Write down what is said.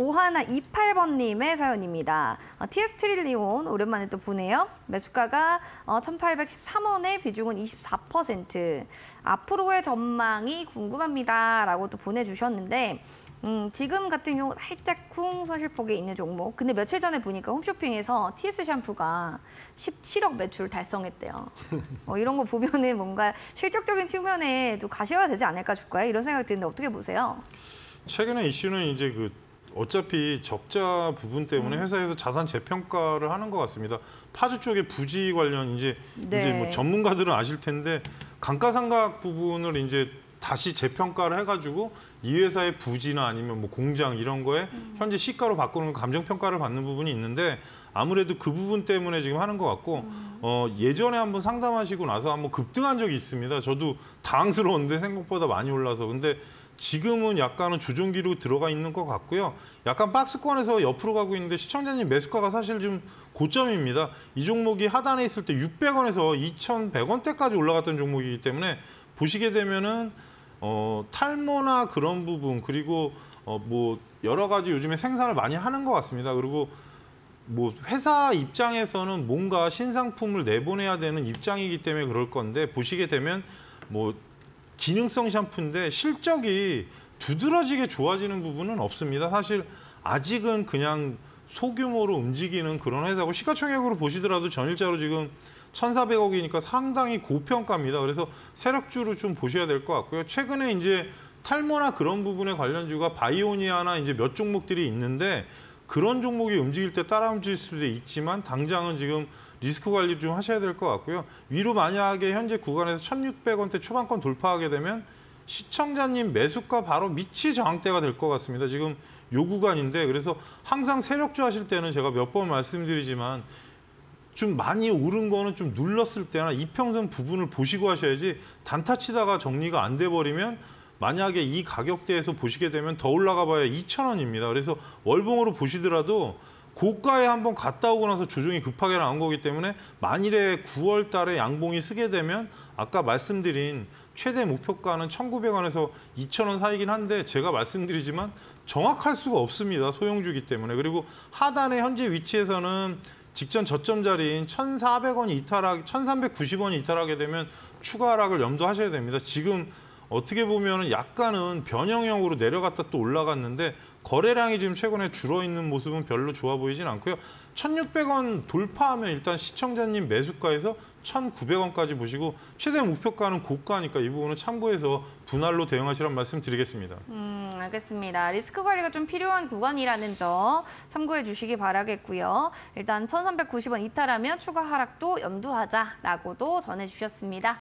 오하나 28번님의 사연입니다. 어, TS 트릴리온 오랜만에 또 보네요. 매수가가 어, 1,813원에 비중은 24%. 앞으로의 전망이 궁금합니다. 라고 또 보내주셨는데 음, 지금 같은 경우 살짝 쿵 손실폭에 있는 종목. 근데 며칠 전에 보니까 홈쇼핑에서 TS 샴푸가 17억 매출 달성했대요. 어, 이런 거 보면은 뭔가 실적적인 측면에도 가셔야 되지 않을까 주가에 이런 생각 드는데 어떻게 보세요? 최근에 이슈는 이제 그 어차피 적자 부분 때문에 음. 회사에서 자산 재평가를 하는 것 같습니다. 파주 쪽에 부지 관련 이제 네. 이제 뭐 전문가들은 아실 텐데 감가상각 부분을 이제 다시 재평가를 해가지고 이 회사의 부지나 아니면 뭐 공장 이런 거에 음. 현재 시가로 바꾸는 감정 평가를 받는 부분이 있는데 아무래도 그 부분 때문에 지금 하는 것 같고 음. 어 예전에 한번 상담하시고 나서 한번 급등한 적이 있습니다. 저도 당황스러운데 생각보다 많이 올라서 근데 지금은 약간은 조정기로 들어가 있는 것 같고요. 약간 박스권에서 옆으로 가고 있는데 시청자님 매수가가 사실 좀 고점입니다. 이 종목이 하단에 있을 때 600원에서 2,100원대까지 올라갔던 종목이기 때문에 보시게 되면은 어, 탈모나 그런 부분 그리고 어, 뭐 여러 가지 요즘에 생산을 많이 하는 것 같습니다. 그리고 뭐 회사 입장에서는 뭔가 신상품을 내보내야 되는 입장이기 때문에 그럴 건데 보시게 되면 뭐 기능성 샴푸인데 실적이 두드러지게 좋아지는 부분은 없습니다. 사실 아직은 그냥 소규모로 움직이는 그런 회사고 시가총액으로 보시더라도 전일자로 지금 1,400억이니까 상당히 고평가입니다. 그래서 세력주로 좀 보셔야 될 것 같고요. 최근에 이제 탈모나 그런 부분에 관련주가 바이오니아나 이제 몇 종목들이 있는데 그런 종목이 움직일 때 따라 움직일 수도 있지만 당장은 지금 리스크 관리 좀 하셔야 될 것 같고요. 위로 만약에 현재 구간에서 1,600원대 초반권 돌파하게 되면 시청자님 매수가 바로 밑이 저항대가 될 것 같습니다. 지금 요 구간인데 그래서 항상 세력주 하실 때는 제가 몇 번 말씀드리지만 좀 많이 오른 거는 좀 눌렀을 때나 이평선 부분을 보시고 하셔야지 단타 치다가 정리가 안 돼 버리면 만약에 이 가격대에서 보시게 되면 더 올라가 봐야 2,000원입니다. 그래서 월봉으로 보시더라도 고가에 한번 갔다 오고 나서 조정이 급하게 나온 거기 때문에 만일에 9월 달에 양봉이 쓰게 되면 아까 말씀드린 최대 목표가는 1,900원에서 2,000원 사이긴 한데 제가 말씀드리지만 정확할 수가 없습니다. 소형주기 때문에. 그리고 하단의 현재 위치에서는 직전 저점 자리인 1,400원이 이탈하게 1,390원이 이탈하게 되면 추가 하락을 염두하셔야 됩니다. 지금 어떻게 보면 약간은 변형형으로 내려갔다 또 올라갔는데 거래량이 지금 최근에 줄어 있는 모습은 별로 좋아 보이진 않고요. 1,600원 돌파하면 일단 시청자님 매수가에서 1,900원까지 보시고 최대 목표가는 고가니까 이 부분은 참고해서 분할로 대응하시란 말씀 드리겠습니다. 음, 알겠습니다. 리스크 관리가 좀 필요한 구간이라는 점 참고해 주시기 바라겠고요. 일단 1,390원 이탈하면 추가 하락도 염두하자라고도 전해 주셨습니다.